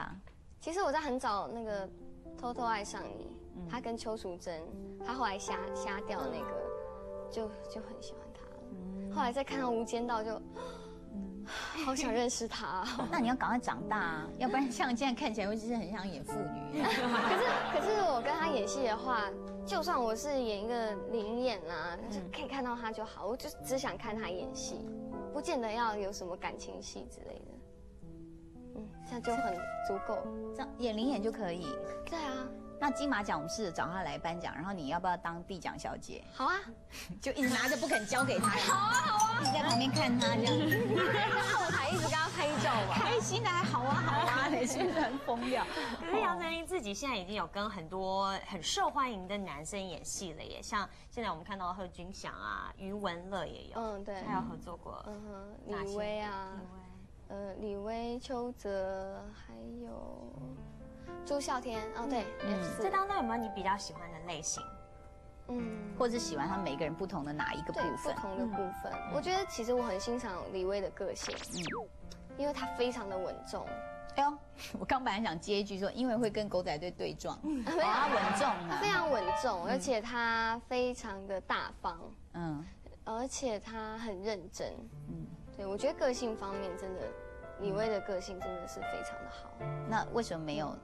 他？其实我在很早那个偷偷爱上你，他跟邱淑贞，他后来瞎瞎掉那个，就就很喜欢他了。后来再看到《无间道》，就好想认识他。那你要赶快长大啊，要不然像现在看起来会是很想演妇女。可是可是我跟他演戏的话，就算我是演一个灵演啊，就是可以看到他就好，我就只想看他演戏，不见得要有什么感情戏之类的。嗯，这样就很足够。这样演灵演就可以。对啊，那金马奖我们试着找他来颁奖，然后你要不要当递奖小姐？好啊，就一直拿着不肯交给他。好啊，好啊，你在旁边看他这样，在后台一直跟他拍照吧。开心的还好啊好啊，你是不是很疯掉？可是杨丞琳自己现在已经有跟很多很受欢迎的男生演戏了耶，像现在我们看到贺军翔啊、余文乐也有，嗯，对，他有合作过，嗯哼，李威啊，呃，李威、邱泽，还有朱孝天，哦，对，这当中有没有你比较喜欢的类型？嗯，或者喜欢他们每个人不同的哪一个部分？不同的部分，我觉得其实我很欣赏李威的个性，嗯，因为他非常的稳重。哎呦，我刚本来想接一句说，因为会跟狗仔队对撞，他稳重啊，非常稳重，而且他非常的大方，嗯，而且他很认真，嗯，对我觉得个性方面真的，李威的个性真的是非常的好。那为什么没有？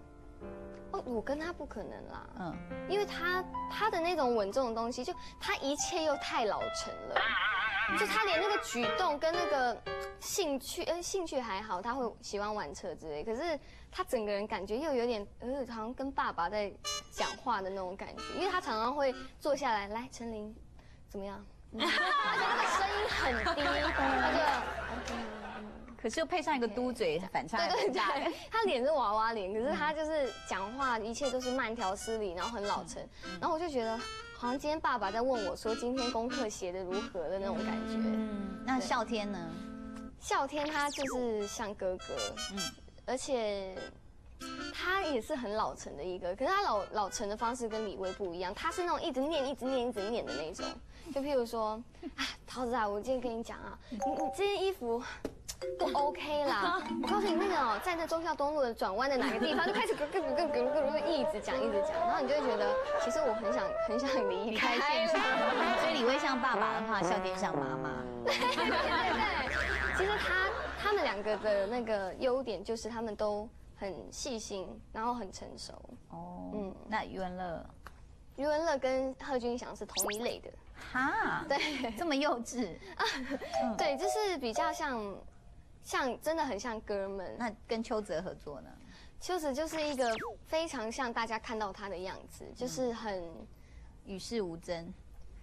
哦，我跟他不可能啦，嗯，因为他他的那种稳重的东西，就他一切又太老成了，就他连那个举动跟那个兴趣，哎，兴趣还好，他会喜欢玩车之类，可是他整个人感觉又有点，呃，好像跟爸爸在讲话的那种感觉，因为他常常会坐下来，来，陈琳，怎么样？而且那个声音很低，那个。可是又配上一个嘟嘴，反差对对对，他脸是娃娃脸，可是他就是讲话一切都是慢条斯理，然后很老成，然后我就觉得好像今天爸爸在问我说今天功课写的如何的那种感觉。嗯，那笑天呢？笑天他就是像哥哥，嗯，而且他也是很老成的一个，可是他老老成的方式跟李威不一样，他是那种一直念、一直念、一直念的那种。就譬如说，啊，桃子啊，我今天跟你讲啊，你你这件衣服。不 OK 啦！我告诉你，那个哦，在那忠孝东路的转弯的哪个地方，就开始咯咯咯咯咯咯咯一直讲一直讲，然后你就会觉得，其实我很想很想离开现场。所以李威像爸爸的话，笑天像妈妈。对对对，其实他他们两个的那个优点就是他们都很细心，然后很成熟。哦，嗯，那余文乐，余文乐跟贺军翔是同一类的。哈，对，这么幼稚啊？对，就是比较像。像真的很像哥们，那跟邱泽合作呢？邱泽就是一个非常像大家看到他的样子，就是很与世无争，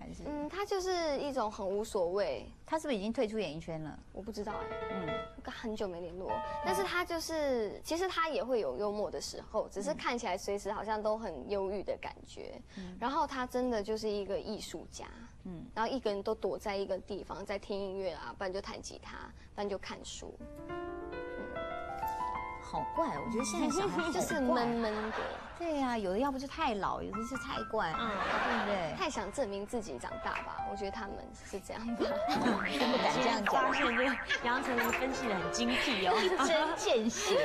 还是嗯，他就是一种很无所谓。他是不是已经退出演艺圈了？我不知道哎，嗯，很久没联络。但是他就是，其实他也会有幽默的时候，只是看起来随时好像都很忧郁的感觉。然后他真的就是一个艺术家。嗯，然后一个人都躲在一个地方，在听音乐啊，不然就弹吉他，不然就看书。嗯，好怪，我觉得现在小孩 就是闷闷的。对呀，有的要不就太老，有的是太怪，嗯，对不对？太想证明自己长大吧？我觉得他们是这样吧。不敢这样讲。发现这个杨丞琳分析的很精辟哦，一针见血。